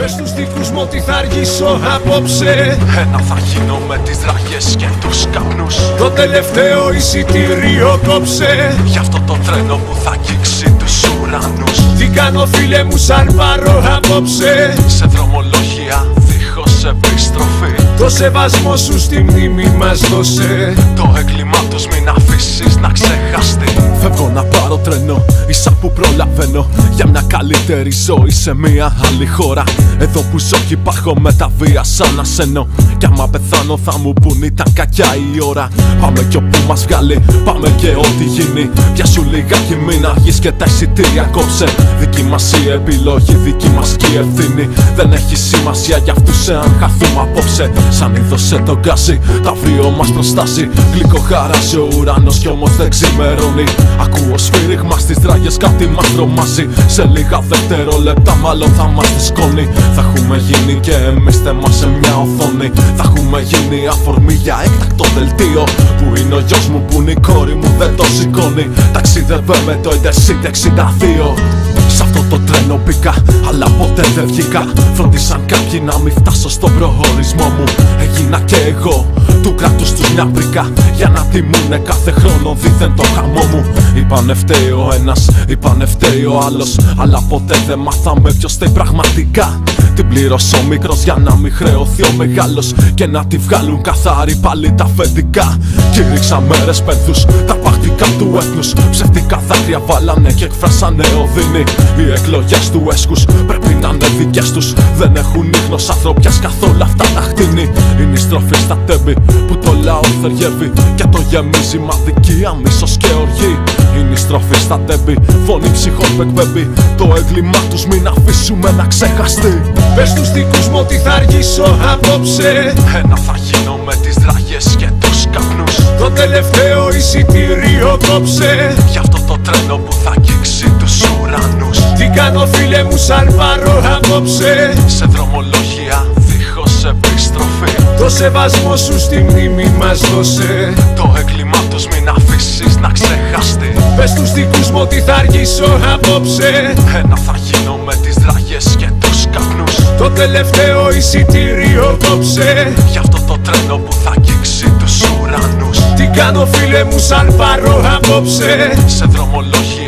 Πες τους δικούς μου ότι θα αργήσω απόψε. Ένα θα γίνω με τις δραγές και τους καπνούς. Το τελευταίο εισιτήριο κόψε. Γι' αυτό το τρένο που θα αγγίξει τους ουρανούς. Τι κάνω φίλε μου σαν πάρω απόψε. Σε δρομολόγια δίχως επιστροφή Το σεβασμό σου στη μνήμη μας δώσε. Το έγκλημά τους μην αφήσεις να ξεχαστεί Φεύγω να πάρω τρένο, ίσα που προλαβαίνω. Για μια καλύτερη ζωή σε μια άλλη χώρα. Εδώ που ζω και υπάρχω με τα βία σαν ασένω Κι άμα πεθάνω θα μου πουν ήταν κακιά η ώρα. Πάμε κι όπου μας βγάλει, πάμε και ό,τι γίνει. Πιάσου λιγάκι μην αργείς και τα εισιτήρια κόψε. Δική μας η επιλογή, δική μας και η ευθύνη. Δεν έχει σημασία για αυτούς εάν χαθούμε απόψε Σαν είδωσε το γκάζι, τα αύριο μας προστάσει Γλυκό χαράζει ο ουρανός κι όμως δεν ξημερώνει. Ακούω σφύριγμα στις δράγες κάτι μας τρομάζει Σε λίγα δευτερόλεπτα μάλλον θα μας σκόνη Θα έχουμε γίνει και εμείς θέμα σε μια οθόνη. Θα έχουμε γίνει αφορμή για έκτακτο δελτίο. Που είναι ο γιος μου που είναι η κόρη μου δεν το σηκώνει. Ταξίδευε με το Intercity 62 Σ' αυτό το τρένο μπήκα, αλλά ποτέ δεν βγήκα. Φρόντισαν κάποιοι να μην φτάσω στον προορισμό μου. Έγινα και εγώ του κράτους τους μια πρίκα. Για να τιμούνε κάθε χρόνο δίθεν το χαμό μου. Είπανε φταίει ο ένας, είπανε φταίει ο άλλος. Αλλά ποτέ δεν μάθαμε ποιος φταίει πραγματικά. Την πλήρωσε ο μικρός για να μην χρεωθεί ο μεγάλος. Και να τη βγάλουν καθαρή πάλι τα αφεντικά. Κήρυξα μέρες πένθους, τα παχτικά του έθνους. Ψευτικά δάκρυα βάλανε και εκφράσανε οδύνη Οι εκλογές του έσκους πρέπει να είναι δικές τους. Δεν έχουν ίχνος ανθρωπιάς καθόλου αυτά τα χτίνη. Είναι η στροφή στα τέμπη που το λαό θεριεύει Και το γεμίζει μαδικία, μίσος και οργή. Είναι η στροφή στα τέμπη, φωνή ψυχών που εκπέμπει. Το έγκλημά τους μην αφήσουμε να ξεχαστεί. Πες τους δικούς μου ότι θα αργήσω απόψε. Ένα θα γίνω με τις δραγές και τους καπνούς. Το τελευταίο εισιτήριο κόψε. Γι' αυτό το τρένο που θα αγγίξει τους ουρανούς Τι κάνω φίλε μου σαν πάρω απόψε. Σε δρομολόγια δίχως επιστροφή Το σεβασμό σου στη μνήμη μας δώσε. Το έγκλημά τους μην αφήσεις να ξεχαστεί Πες τους δικούς μου ότι θα αργήσω απόψε. Ένα θα γίνω με τις δραγές και τους καπνούς. Το τελευταίο εισιτήριο κόψε Γι' αυτό το τρένο που θα αγγίξει τους ουρανούς. Τι κάνω φίλε μου σαν πάρω απόψε. Σε δρομολόγια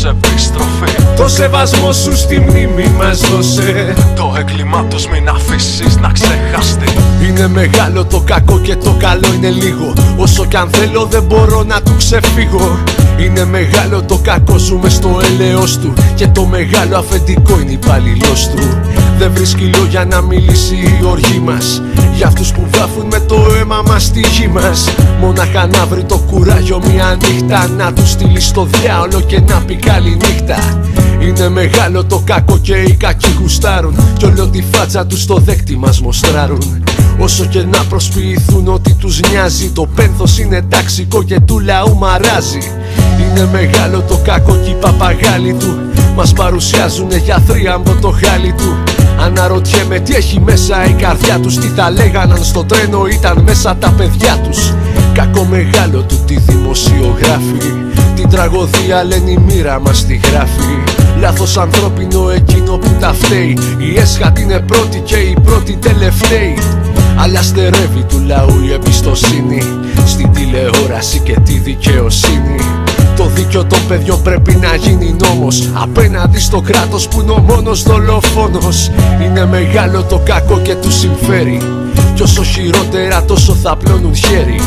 δίχως επιστροφή Το σεβασμό σου στη μνήμη μας δώσε. Το έγκλημά τους μην αφήσεις να ξεχαστεί Είναι μεγάλο το κακό και το καλό είναι λίγο. Όσο κι αν θέλω δεν μπορώ να του ξεφύγω. Είναι μεγάλο το κακό ζούμε στο έλεος του. Και το μεγάλο αφεντικό είναι υπαλληλός του. Δεν βρίσκει λόγια να μιλήσει η οργή μας. Για αυτούς που βάφουν με το αίμα μας στη γη μας. Μόναχα να βρει το κουράγιο μια νύχτα Να του στείλει στο διάολο και να πει καλή νύχτα. Είναι μεγάλο το κακό και οι κακοί γουστάρουν Κι όλο τη φάτσα τους στο δέκτη μας μοστράρουν. Όσο και να προσποιηθούν ότι τους νοιάζει Το πένθος είναι ταξικό και του λαού μαράζει. Είναι μεγάλο το κακό και οι παπαγάλοι του Μας παρουσιάζουνε για θρίαμβο το χάλι του Αναρωτιέμαι τι έχει μέσα η καρδιά τους Τι θα λέγαναν στο τρένο ήταν μέσα τα παιδιά τους. Κακό μεγάλο του τη δημοσιογράφη Την τραγωδία λένε η μοίρα μας τη γράφει Λάθος ανθρώπινο εκείνο που τα φταίει Η έσχατη είναι πρώτη και η πρώτη τελευταίη. Αλλά στερεύει του λαού η εμπιστοσύνη Στην τηλεόραση και τη δικαιοσύνη το δίκιο των παιδιών πρέπει να γίνει νόμος. Απέναντι στο κράτος που είναι ο μόνος δολοφόνος. Είναι μεγάλο το κακό και του συμφέρει. Κι όσο χειρότερα τόσο θα πλώνουν χέρι.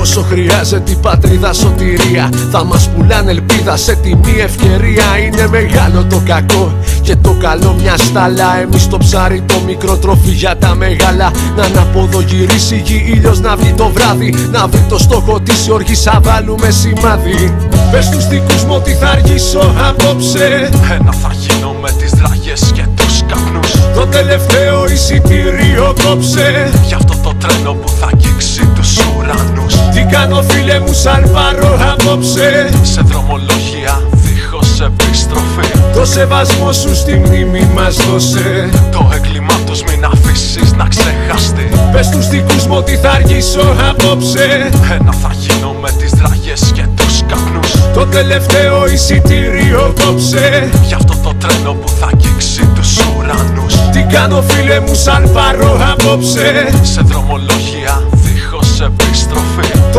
Όσο χρειάζεται η πατρίδα σωτηρία Θα μας πουλάνε ελπίδα σε τιμή ευκαιρία. Είναι μεγάλο το κακό και το καλό μιας στάλα Εμείς το ψάρι το μικρό τροφή για τα μεγάλα. Να αναποδογυρίσει η γη ήλιος να βγει το βράδυ. Να βρει το στόχο της η οργής σαν βάλουμε σημάδι. Πες τους δικούς μου ότι θα αργήσω απόψε. Ένα θα γίνω με τις δραγές και τους καπνούς. Το τελευταίο εισιτήριο κόψε. Γι' αυτό το τρένο που θα αγγίξει τους ουρανούς. Τι κάνω φίλε μου σαν πάρω απόψε. Σε δρομολόγια δίχως επιστροφή Το σεβασμό σου στη μνήμη μας δώσε. Το έγκλημά τους μην αφήσεις να ξεχαστεί Πες τους δικούς μου ότι θα αργήσω απόψε. Ένα θα γίνω με τις δραγές και τους καπνούς. Το τελευταίο εισιτήριο κόψε. Γι' αυτό το τρένο που θα αγγίξει τους ουρανούς. Κάνω φίλε μου σαν παρό απόψε. Σε δρομολόγια δίχως επιστροφή Το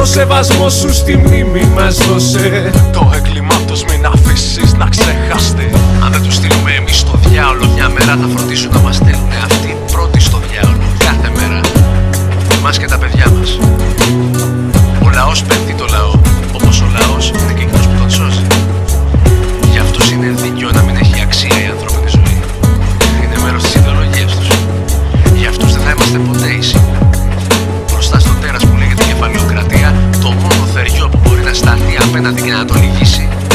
σεβασμό σου στη μνήμη μας δώσε. Το έγκλημά τους μην αφήσεις να ξεχαστεί Αν δεν τους στείλουμε εμείς στο διάολο μια μέρα θα φροντίσουν να μας στέλνουν αυτοί πρώτοι στο διάολο κάθε μέρα. Εμάς και τα παιδιά μας. Ο λαός πέφτει το λαό όπως ο λαός είναι και απέναντι και να τον νικήσει.